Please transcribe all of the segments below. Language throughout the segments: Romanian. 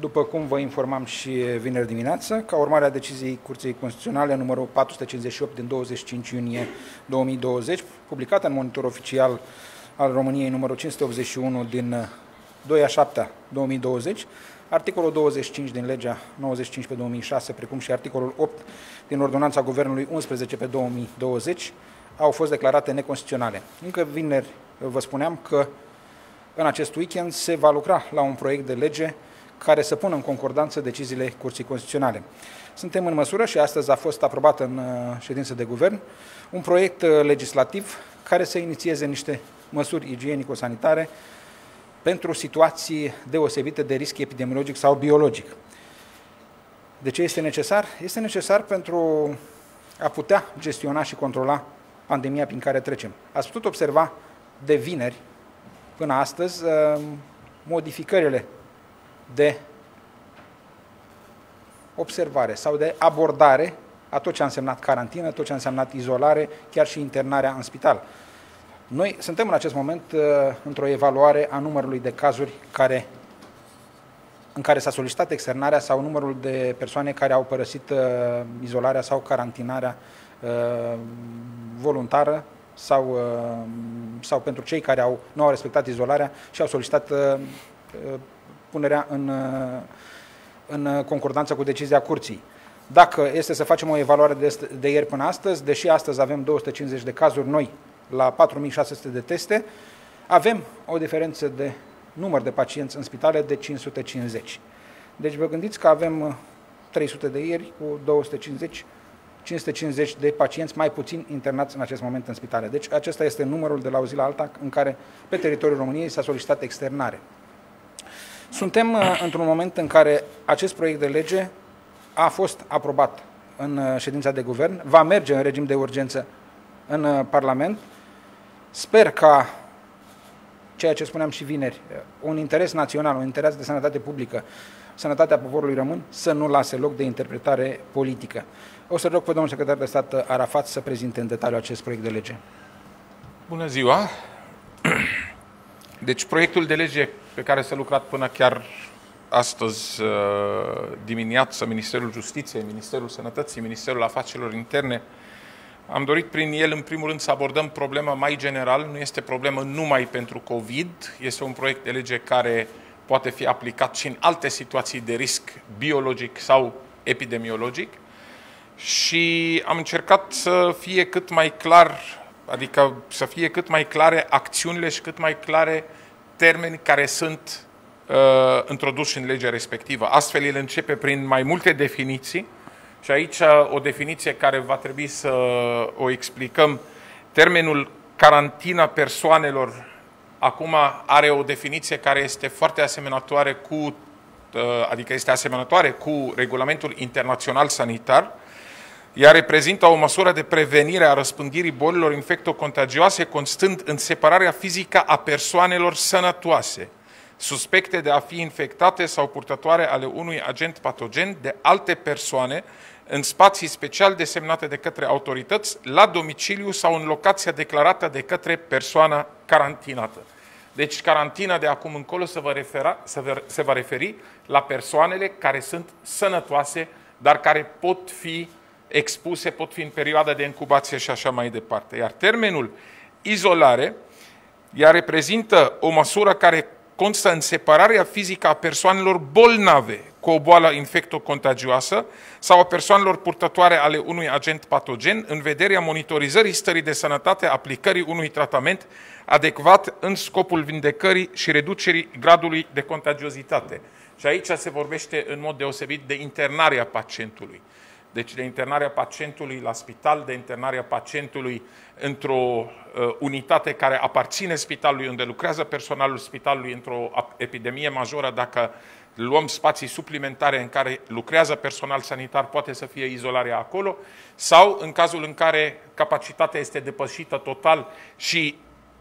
după cum vă informam și vineri dimineață, ca urmare a deciziei Curții Constituționale numărul 458 din 25 iunie 2020, publicată în monitor oficial al României numărul 581 din 2 a 7 2020, articolul 25 din legea 95 pe 2006, precum și articolul 8 din ordonanța Guvernului 11 pe 2020, au fost declarate neconstituționale. Încă vineri vă spuneam că în acest weekend se va lucra la un proiect de lege care să pună în concordanță deciziile Curții Constituționale. Suntem în măsură și astăzi a fost aprobat în uh, ședință de guvern un proiect uh, legislativ care să inițieze niște măsuri igienico-sanitare pentru situații deosebite de risc epidemiologic sau biologic. De ce este necesar? Este necesar pentru a putea gestiona și controla pandemia prin care trecem. Ați putut observa de vineri până astăzi uh, modificările de observare sau de abordare a tot ce a însemnat carantină, tot ce a însemnat izolare, chiar și internarea în spital. Noi suntem în acest moment uh, într-o evaluare a numărului de cazuri care, în care s-a solicitat externarea sau numărul de persoane care au părăsit uh, izolarea sau carantinarea uh, voluntară sau, uh, sau pentru cei care au, nu au respectat izolarea și au solicitat uh, uh, punerea în, în concordanță cu decizia curții. Dacă este să facem o evaluare de, de ieri până astăzi, deși astăzi avem 250 de cazuri noi la 4600 de teste, avem o diferență de număr de pacienți în spitale de 550. Deci vă gândiți că avem 300 de ieri cu 250 550 de pacienți mai puțin internați în acest moment în spitale. Deci acesta este numărul de la o zi la alta în care pe teritoriul României s-a solicitat externare. Suntem uh, într-un moment în care acest proiect de lege a fost aprobat în uh, ședința de guvern, va merge în regim de urgență în uh, Parlament. Sper ca ceea ce spuneam și vineri, un interes național, un interes de sănătate publică, sănătatea poporului român, să nu lase loc de interpretare politică. O să rog pe domnul secretar de stat Arafat să prezinte în detaliu acest proiect de lege. Bună ziua! Deci proiectul de lege pe care s-a lucrat până chiar astăzi uh, dimineață Ministerul Justiției, Ministerul Sănătății, Ministerul Afacerilor Interne, am dorit prin el, în primul rând, să abordăm problema mai general. Nu este problemă numai pentru COVID, este un proiect de lege care poate fi aplicat și în alte situații de risc biologic sau epidemiologic și am încercat să fie cât mai clar, adică să fie cât mai clare acțiunile și cât mai clare termeni care sunt uh, introduși în legea respectivă. Astfel, el începe prin mai multe definiții și aici o definiție care va trebui să o explicăm. Termenul carantina persoanelor acum are o definiție care este foarte asemănătoare cu, uh, adică este asemănătoare cu regulamentul internațional sanitar, ea reprezintă o măsură de prevenire a răspândirii bolilor infectocontagioase, constând în separarea fizică a persoanelor sănătoase, suspecte de a fi infectate sau purtătoare ale unui agent patogen de alte persoane în spații special desemnate de către autorități, la domiciliu sau în locația declarată de către persoana carantinată. Deci carantina de acum încolo se va, refera, se va referi la persoanele care sunt sănătoase, dar care pot fi expuse, pot fi în perioada de incubație și așa mai departe. Iar termenul izolare, ea reprezintă o măsură care constă în separarea fizică a persoanelor bolnave cu o boală infectocontagioasă sau a persoanelor purtătoare ale unui agent patogen în vederea monitorizării stării de sănătate, aplicării unui tratament adecvat în scopul vindecării și reducerii gradului de contagiozitate. Și aici se vorbește în mod deosebit de internarea pacientului. Deci de internarea pacientului la spital, de internarea pacientului într-o uh, unitate care aparține spitalului, unde lucrează personalul spitalului într-o epidemie majoră, dacă luăm spații suplimentare în care lucrează personal sanitar, poate să fie izolarea acolo, sau în cazul în care capacitatea este depășită total și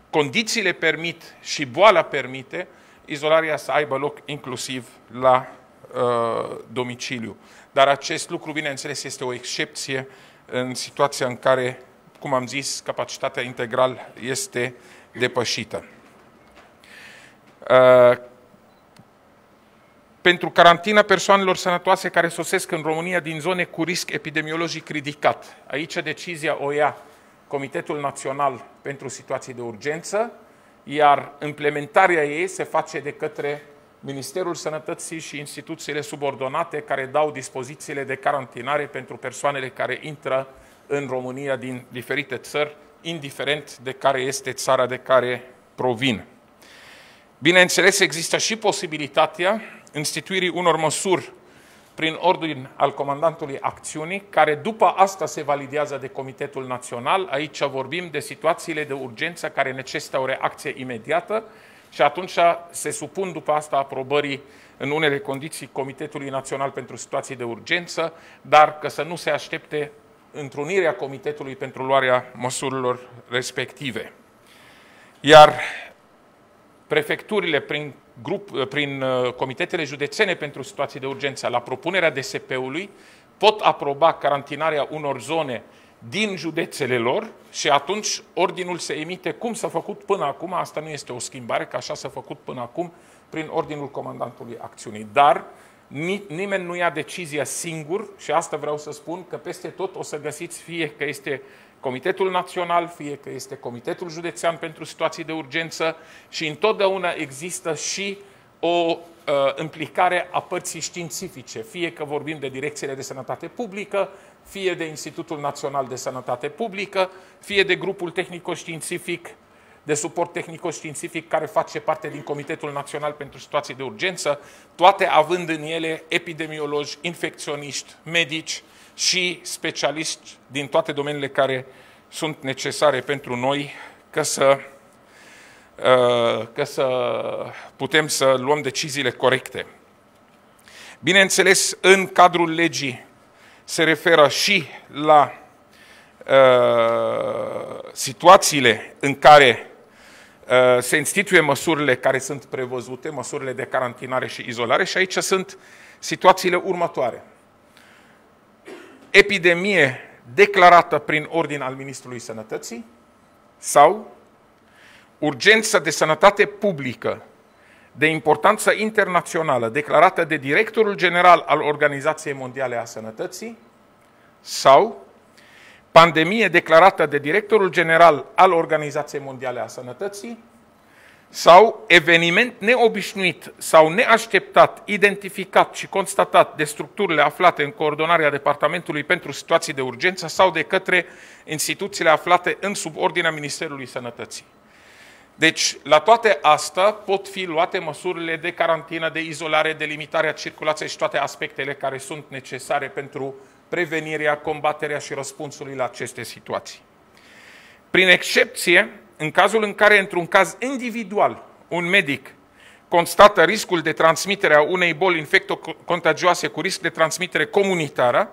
condițiile permit și boala permite, izolarea să aibă loc inclusiv la uh, domiciliu. Dar acest lucru, bineînțeles, este o excepție în situația în care, cum am zis, capacitatea integral este depășită. Uh, pentru carantina persoanelor sănătoase care sosesc în România din zone cu risc epidemiologic ridicat. Aici decizia o ia Comitetul Național pentru Situații de Urgență, iar implementarea ei se face de către Ministerul Sănătății și instituțiile subordonate care dau dispozițiile de carantinare pentru persoanele care intră în România din diferite țări, indiferent de care este țara de care provin. Bineînțeles, există și posibilitatea instituirii unor măsuri prin ordin al comandantului acțiunii, care după asta se validează de Comitetul Național. Aici vorbim de situațiile de urgență care necesită o reacție imediată și atunci se supun după asta aprobării în unele condiții Comitetului Național pentru Situații de Urgență, dar că să nu se aștepte întrunirea Comitetului pentru luarea măsurilor respective. Iar prefecturile prin, grup, prin uh, comitetele județene pentru situații de urgență la propunerea DSP-ului pot aproba carantinarea unor zone din județele lor și atunci ordinul se emite cum s-a făcut până acum, asta nu este o schimbare, că așa s-a făcut până acum prin ordinul comandantului acțiunii. Dar nimeni nu ia decizia singur și asta vreau să spun că peste tot o să găsiți fie că este Comitetul Național, fie că este Comitetul Județean pentru Situații de Urgență și întotdeauna există și o uh, implicare a părții științifice, fie că vorbim de direcțiile de sănătate publică, fie de Institutul Național de Sănătate Publică, fie de grupul tehnico-științific, de suport tehnico-științific care face parte din Comitetul Național pentru Situații de Urgență, toate având în ele epidemiologi, infecționiști, medici, și specialiști din toate domeniile care sunt necesare pentru noi ca să, uh, ca să putem să luăm deciziile corecte. Bineînțeles, în cadrul legii se referă și la uh, situațiile în care uh, se instituie măsurile care sunt prevăzute, măsurile de carantinare și izolare și aici sunt situațiile următoare. Epidemie declarată prin ordin al Ministrului Sănătății sau urgență de sănătate publică de importanță internațională declarată de directorul general al Organizației Mondiale a Sănătății sau pandemie declarată de directorul general al Organizației Mondiale a Sănătății sau eveniment neobișnuit sau neașteptat, identificat și constatat de structurile aflate în coordonarea Departamentului pentru situații de urgență sau de către instituțiile aflate în subordinea Ministerului Sănătății. Deci, la toate astea pot fi luate măsurile de carantină, de izolare, de limitare a circulației și toate aspectele care sunt necesare pentru prevenirea, combaterea și răspunsului la aceste situații. Prin excepție, în cazul în care, într-un caz individual, un medic constată riscul de transmitere a unei boli infectocontagioase cu risc de transmitere comunitară,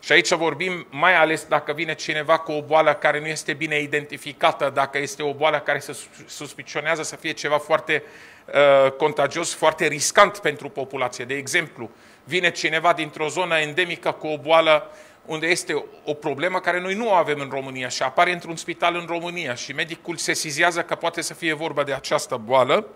și aici vorbim mai ales dacă vine cineva cu o boală care nu este bine identificată, dacă este o boală care se suspicionează să fie ceva foarte uh, contagios, foarte riscant pentru populație. De exemplu, vine cineva dintr-o zonă endemică cu o boală unde este o problemă care noi nu o avem în România și apare într-un spital în România și medicul sesizează că poate să fie vorba de această boală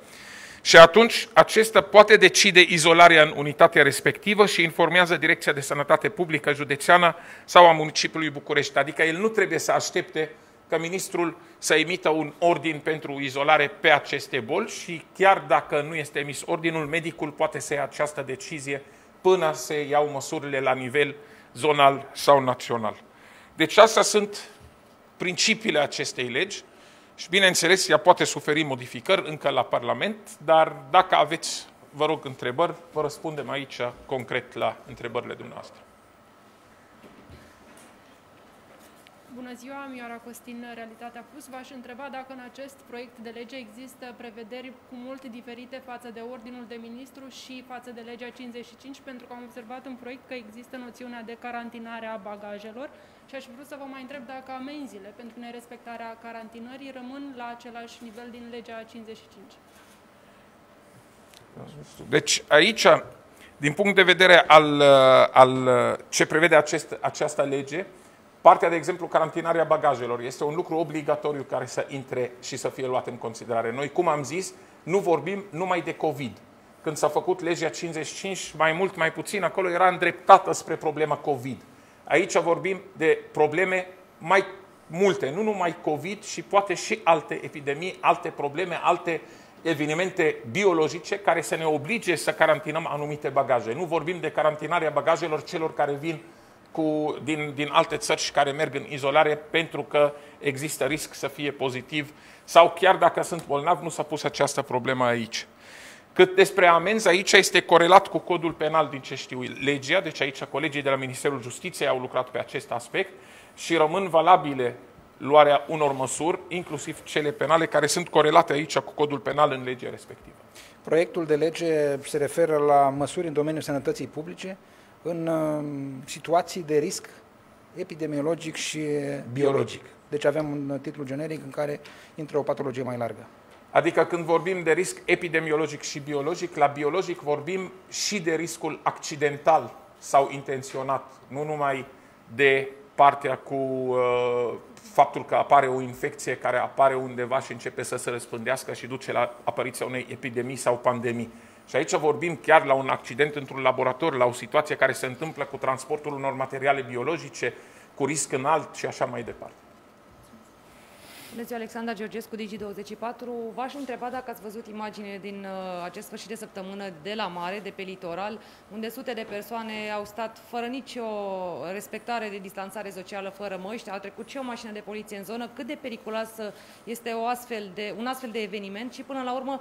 și atunci acesta poate decide izolarea în unitatea respectivă și informează Direcția de Sănătate Publică Județeană sau a municipiului București. Adică el nu trebuie să aștepte ca ministrul să emită un ordin pentru izolare pe aceste boli și chiar dacă nu este emis ordinul, medicul poate să ia această decizie până se iau măsurile la nivel zonal sau național. Deci astea sunt principiile acestei legi și bineînțeles ea poate suferi modificări încă la Parlament, dar dacă aveți, vă rog, întrebări, vă răspundem aici concret la întrebările dumneavoastră. Bună ziua, Mioara Costin, Realitatea Plus. V-aș întreba dacă în acest proiect de lege există prevederi cu mult diferite față de Ordinul de Ministru și față de legea 55, pentru că am observat în proiect că există noțiunea de carantinare a bagajelor și aș vrea să vă mai întreb dacă amenziile pentru nerespectarea carantinării rămân la același nivel din legea 55. Deci aici, din punct de vedere al, al ce prevede acest, această lege, Partea, de exemplu, carantinarea bagajelor este un lucru obligatoriu care să intre și să fie luat în considerare. Noi, cum am zis, nu vorbim numai de COVID. când s-a făcut legea 55, mai mult, mai puțin, acolo era îndreptată spre problema COVID. Aici vorbim de probleme mai multe, nu numai COVID, și poate și alte epidemii, alte probleme, alte evenimente biologice care să ne oblige să carantinăm anumite bagaje. Nu vorbim de carantinarea bagajelor celor care vin cu, din, din alte țări și care merg în izolare pentru că există risc să fie pozitiv sau chiar dacă sunt bolnav, nu s-a pus această problemă aici. Cât despre amenzi, aici este corelat cu codul penal din ce știu legea, deci aici colegii de la Ministerul Justiției au lucrat pe acest aspect și rămân valabile luarea unor măsuri, inclusiv cele penale, care sunt corelate aici cu codul penal în legea respectivă. Proiectul de lege se referă la măsuri în domeniul sănătății publice, în uh, situații de risc epidemiologic și biologic. biologic. Deci avem un titlu generic în care intră o patologie mai largă. Adică când vorbim de risc epidemiologic și biologic, la biologic vorbim și de riscul accidental sau intenționat, nu numai de partea cu uh, faptul că apare o infecție care apare undeva și începe să se răspândească și duce la apariția unei epidemii sau pandemii. Și aici vorbim chiar la un accident într-un laborator, la o situație care se întâmplă cu transportul unor materiale biologice, cu risc înalt și așa mai departe. Bună ziua, Alexandra Georgescu, Digi24. V-aș întreba dacă ați văzut imagine din uh, acest sfârșit de săptămână de la mare, de pe litoral, unde sute de persoane au stat fără nicio respectare de distanțare socială, fără măști, au trecut și o mașină de poliție în zonă. Cât de periculoasă este o astfel de, un astfel de eveniment și, până la urmă,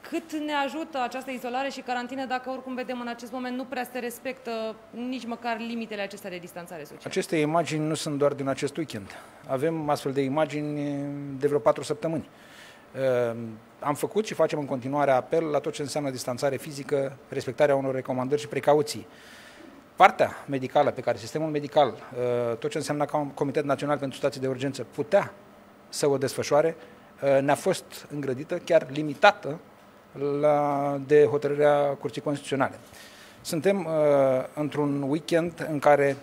cât ne ajută această izolare și carantină dacă oricum vedem în acest moment nu prea se respectă nici măcar limitele acestea de distanțare socială. Aceste imagini nu sunt doar din acest weekend. Avem astfel de imagini de vreo patru săptămâni. Ehm, am făcut și facem în continuare apel la tot ce înseamnă distanțare fizică, respectarea unor recomandări și precauții. Partea medicală pe care sistemul medical, ehm, tot ce înseamnă ca un Comitet Național pentru Situații de Urgență, putea să o desfășoare, ehm, ne-a fost îngrădită, chiar limitată la, de hotărârea Curții Constituționale. Suntem uh, într-un weekend în care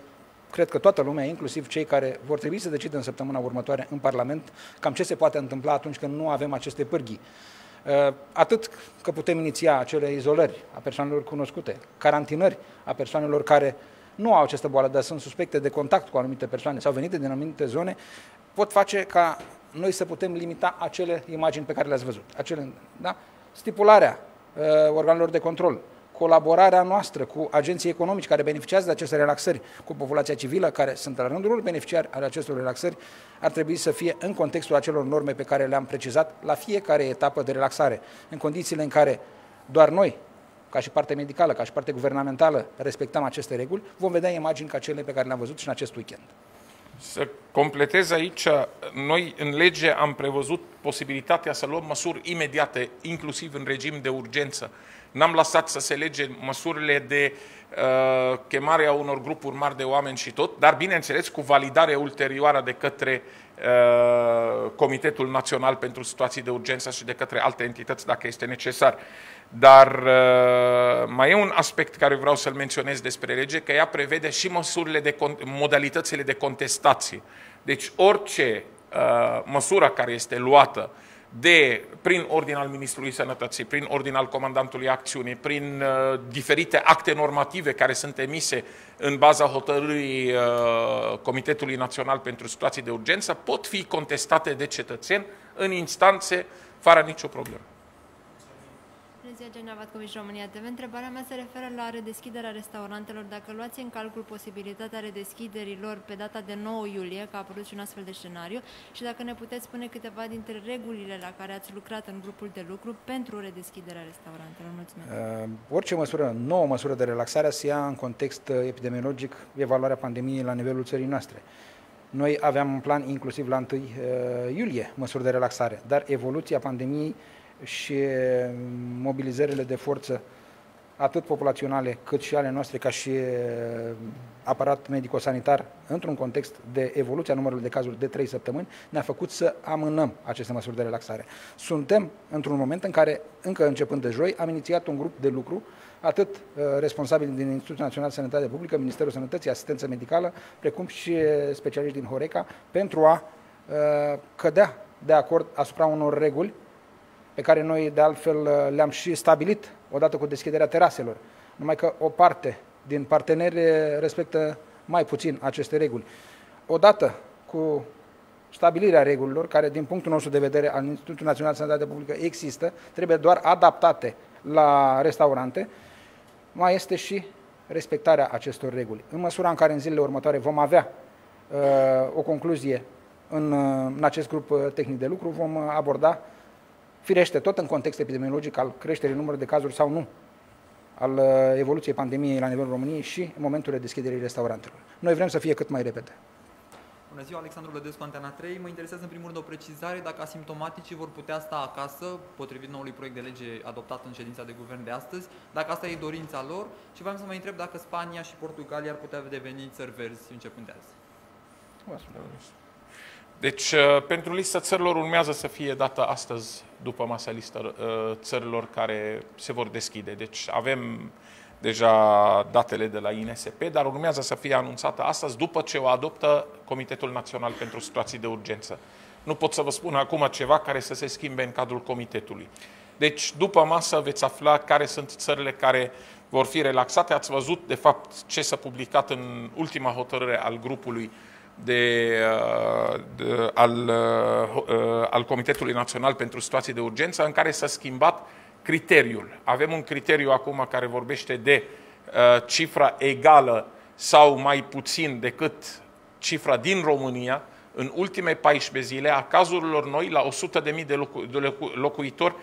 cred că toată lumea, inclusiv cei care vor trebui să decidă în săptămâna următoare în Parlament, cam ce se poate întâmpla atunci când nu avem aceste pârghii. Uh, atât că putem iniția acele izolări a persoanelor cunoscute, carantinări a persoanelor care nu au această boală, dar sunt suspecte de contact cu anumite persoane sau venite din anumite zone, pot face ca noi să putem limita acele imagini pe care le-ați văzut. Acele, da? Stipularea uh, organelor de control, colaborarea noastră cu agenții economici care beneficiază de aceste relaxări, cu populația civilă, care sunt la rândul lor beneficiari ale acestor relaxări, ar trebui să fie în contextul acelor norme pe care le-am precizat la fiecare etapă de relaxare, în condițiile în care doar noi, ca și parte medicală, ca și parte guvernamentală, respectăm aceste reguli, vom vedea imagini ca cele pe care le-am văzut și în acest weekend. Să completez aici, noi în lege am prevăzut posibilitatea să luăm măsuri imediate, inclusiv în regim de urgență. N-am lăsat să se lege măsurile de uh, chemare a unor grupuri mari de oameni și tot, dar bineînțeles cu validare ulterioară de către uh, Comitetul Național pentru Situații de Urgență și de către alte entități dacă este necesar. Dar uh, mai e un aspect care vreau să-l menționez despre lege, că ea prevede și măsurile de modalitățile de contestație. Deci orice uh, măsură care este luată de, prin ordin al Ministrului Sănătății, prin ordin al Comandantului Acțiunii, prin uh, diferite acte normative care sunt emise în baza hotărârii uh, Comitetului Național pentru Situații de Urgență, pot fi contestate de cetățeni în instanțe fără nicio problemă ziua, Genia Vatcovici, România TV. Întrebarea mea se referă la redeschiderea restaurantelor. Dacă luați în calcul posibilitatea redeschiderilor pe data de 9 iulie, că a apărut și un astfel de scenariu, și dacă ne puteți spune câteva dintre regulile la care ați lucrat în grupul de lucru pentru redeschiderea restaurantelor. Mulțumesc. Uh, orice măsură, nouă măsură de relaxare se ia în context uh, epidemiologic evaluarea pandemiei la nivelul țării noastre. Noi aveam un plan inclusiv la 1 uh, iulie măsuri de relaxare, dar evoluția pandemiei și mobilizările de forță atât populaționale cât și ale noastre ca și aparat medico-sanitar într-un context de evoluția numărului de cazuri de 3 săptămâni ne-a făcut să amânăm aceste măsuri de relaxare. Suntem într-un moment în care, încă începând de joi, am inițiat un grup de lucru atât uh, responsabili din Institutul Național de Sănătate Publică, Ministerul Sănătății, Asistență Medicală, precum și specialiști din Horeca, pentru a uh, cădea de acord asupra unor reguli pe care noi de altfel le-am și stabilit odată cu deschiderea teraselor. Numai că o parte din parteneri respectă mai puțin aceste reguli. Odată cu stabilirea regulilor, care din punctul nostru de vedere al Institutului Național de Sănătate Publică există, trebuie doar adaptate la restaurante, mai este și respectarea acestor reguli. În măsura în care în zilele următoare vom avea uh, o concluzie în, uh, în acest grup uh, tehnic de lucru, vom aborda, firește, tot în context epidemiologic al creșterii numărului de cazuri sau nu, al uh, evoluției pandemiei la nivelul României și în momentul deschiderii restaurantelor. Noi vrem să fie cât mai repede. Bună ziua, Alexandru Lădescu, Antena 3. Mă interesează în primul rând o precizare dacă asimptomaticii vor putea sta acasă, potrivit noului proiect de lege adoptat în ședința de guvern de astăzi, dacă asta e dorința lor și vreau să mă întreb dacă Spania și Portugalia ar putea deveni țări verzi începând de azi. Deci, uh, pentru lista țărilor urmează să fie dată astăzi, după masa lista uh, țărilor care se vor deschide. Deci, avem deja datele de la INSP, dar urmează să fie anunțată astăzi după ce o adoptă Comitetul Național pentru Situații de Urgență. Nu pot să vă spun acum ceva care să se schimbe în cadrul comitetului. Deci, după masă veți afla care sunt țările care vor fi relaxate. Ați văzut, de fapt, ce s-a publicat în ultima hotărâre al grupului de, uh, de, al, uh, al Comitetului Național pentru Situații de Urgență, în care s-a schimbat criteriul. Avem un criteriu acum care vorbește de uh, cifra egală sau mai puțin decât cifra din România în ultime 14 zile a cazurilor noi la 100.000 de, locu- de locuitori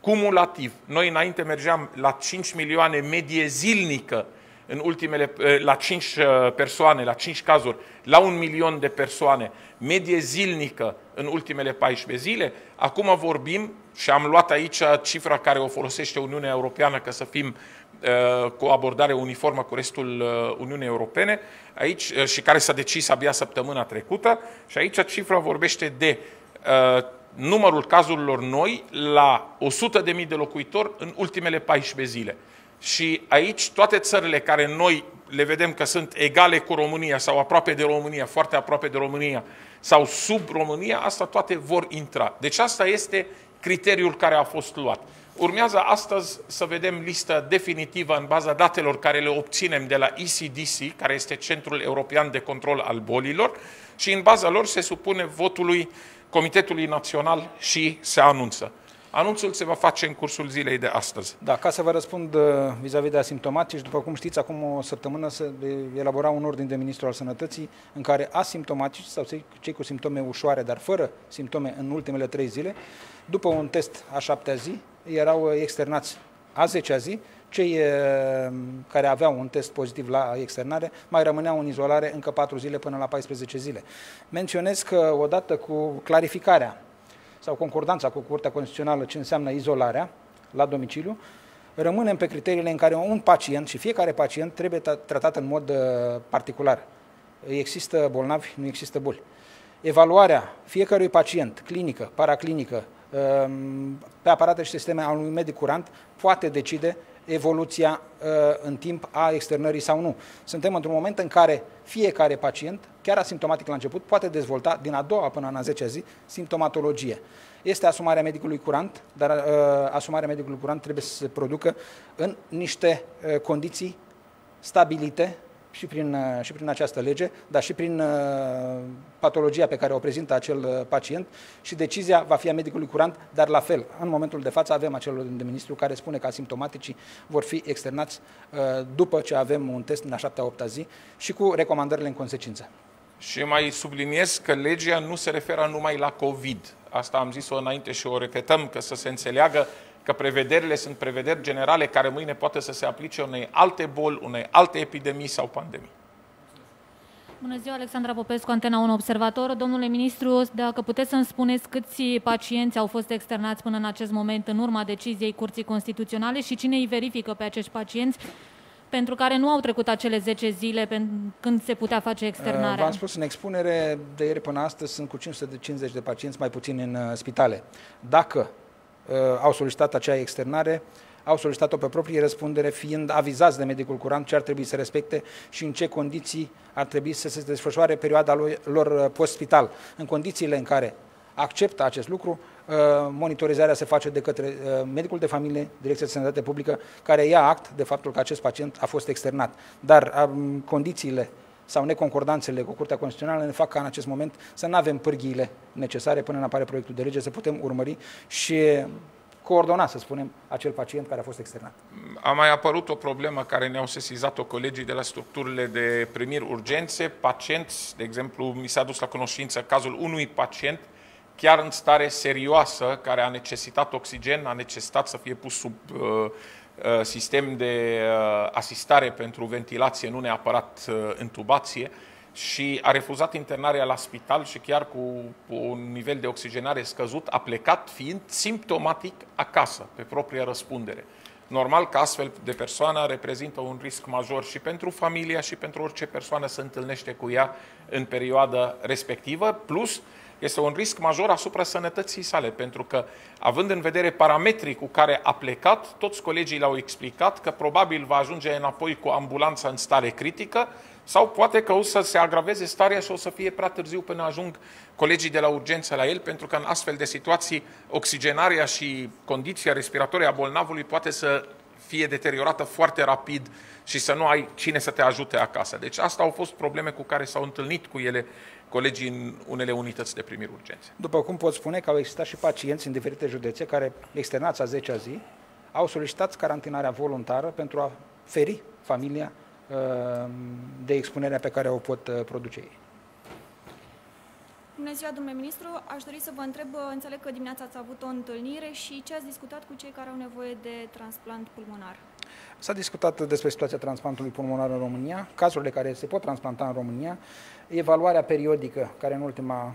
cumulativ. Noi înainte mergeam la 5 milioane medie zilnică în ultimele, uh, la 5 uh, persoane, la 5 cazuri, la un milion de persoane, medie zilnică în ultimele 14 zile. Acum vorbim și am luat aici cifra care o folosește Uniunea Europeană ca să fim uh, cu o abordare uniformă cu restul uh, Uniunii Europene aici, uh, și care s-a decis abia săptămâna trecută și aici cifra vorbește de uh, numărul cazurilor noi la 100.000 de locuitori în ultimele 14 zile. Și aici toate țările care noi le vedem că sunt egale cu România sau aproape de România, foarte aproape de România sau sub România, asta toate vor intra. Deci asta este criteriul care a fost luat. Urmează astăzi să vedem lista definitivă în baza datelor care le obținem de la ECDC, care este Centrul European de Control al Bolilor, și în baza lor se supune votului Comitetului Național și se anunță. Anunțul se va face în cursul zilei de astăzi. Da, ca să vă răspund uh, vis-a-vis -vis de asimptomatici, după cum știți, acum o săptămână se elabora un ordin de ministru al sănătății în care asimptomatici sau cei cu simptome ușoare, dar fără simptome în ultimele trei zile, după un test a șaptea zi, erau externați a zecea zi, cei uh, care aveau un test pozitiv la externare mai rămâneau în izolare încă 4 zile până la 14 zile. Menționez că odată cu clarificarea sau concordanța cu Curtea Constituțională ce înseamnă izolarea la domiciliu, rămânem pe criteriile în care un pacient și fiecare pacient trebuie tratat în mod uh, particular. Există bolnavi, nu există boli. Evaluarea fiecărui pacient, clinică, paraclinică, um, pe aparate și sisteme al unui medic curant, poate decide evoluția uh, în timp a externării sau nu. Suntem într-un moment în care fiecare pacient, chiar asimptomatic la început, poate dezvolta din a doua până în a 10 zi simptomatologie. Este asumarea medicului curant, dar uh, asumarea medicului curant trebuie să se producă în niște uh, condiții stabilite și prin, uh, și prin această lege, dar și prin uh, patologia pe care o prezintă acel uh, pacient și decizia va fi a medicului curant, dar la fel, în momentul de față avem acel de ministru care spune că asimptomaticii vor fi externați după ce avem un test în a șaptea, opta zi și cu recomandările în consecință. Și mai subliniez că legea nu se referă numai la COVID. Asta am zis-o înainte și o repetăm, că să se înțeleagă că prevederile sunt prevederi generale care mâine poate să se aplice unei alte boli, unei alte epidemii sau pandemii. Bună ziua, Alexandra Popescu, Antena 1 Observator. Domnule ministru, dacă puteți să-mi spuneți câți pacienți au fost externați până în acest moment în urma deciziei Curții Constituționale și cine îi verifică pe acești pacienți pentru care nu au trecut acele 10 zile când se putea face externarea? V-am spus în expunere, de ieri până astăzi sunt cu 550 de pacienți mai puțin în uh, spitale. Dacă Uh, au solicitat acea externare, au solicitat-o pe proprie răspundere, fiind avizați de medicul curant ce ar trebui să respecte și în ce condiții ar trebui să se desfășoare perioada lor uh, post-spital. În condițiile în care acceptă acest lucru, monitorizarea se face de către medicul de familie, Direcția de Sănătate Publică, care ia act de faptul că acest pacient a fost externat. Dar um, condițiile sau neconcordanțele cu Curtea Constituțională ne fac ca în acest moment să nu avem pârghiile necesare până în apare proiectul de lege, să putem urmări și coordona, să spunem, acel pacient care a fost externat. A mai apărut o problemă care ne-au sesizat-o colegii de la structurile de primiri urgențe, pacienți, de exemplu, mi s-a dus la cunoștință cazul unui pacient chiar în stare serioasă, care a necesitat oxigen, a necesitat să fie pus sub uh, uh, sistem de uh, asistare pentru ventilație, nu neapărat uh, intubație, și a refuzat internarea la spital și chiar cu, cu un nivel de oxigenare scăzut, a plecat fiind simptomatic acasă, pe propria răspundere. Normal că astfel de persoană reprezintă un risc major și pentru familia și pentru orice persoană se întâlnește cu ea în perioada respectivă, plus este un risc major asupra sănătății sale, pentru că, având în vedere parametrii cu care a plecat, toți colegii l-au explicat că probabil va ajunge înapoi cu ambulanța în stare critică, sau poate că o să se agraveze starea și o să fie prea târziu până ajung colegii de la urgență la el, pentru că în astfel de situații oxigenarea și condiția respiratorie a bolnavului poate să fie deteriorată foarte rapid și să nu ai cine să te ajute acasă. Deci asta au fost probleme cu care s-au întâlnit cu ele colegii în unele unități de primiri urgențe. După cum pot spune că au existat și pacienți în diferite județe care, externați a 10-a zi, au solicitat carantinarea voluntară pentru a feri familia uh, de expunerea pe care o pot uh, produce ei. Bună ziua, domnule ministru. Aș dori să vă întreb, înțeleg că dimineața ați avut o întâlnire și ce ați discutat cu cei care au nevoie de transplant pulmonar? S-a discutat despre situația transplantului pulmonar în România, cazurile care se pot transplanta în România, evaluarea periodică, care în ultima,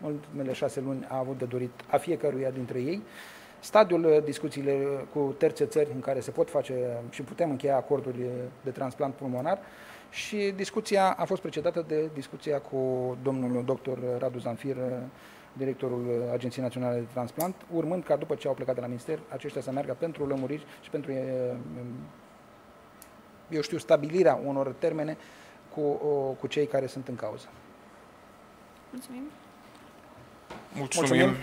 ultimele șase luni a avut de dorit a fiecăruia dintre ei, stadiul discuțiile cu terțe țări în care se pot face și putem încheia acorduri de transplant pulmonar și discuția a fost precedată de discuția cu domnul doctor Radu Zanfir, directorul Agenției Naționale de Transplant, urmând ca după ce au plecat de la minister, aceștia să meargă pentru lămuriri și pentru, eu știu, stabilirea unor termene cu, cu cei care sunt în cauză. Mulțumim! Mulțumim! Mulțumim.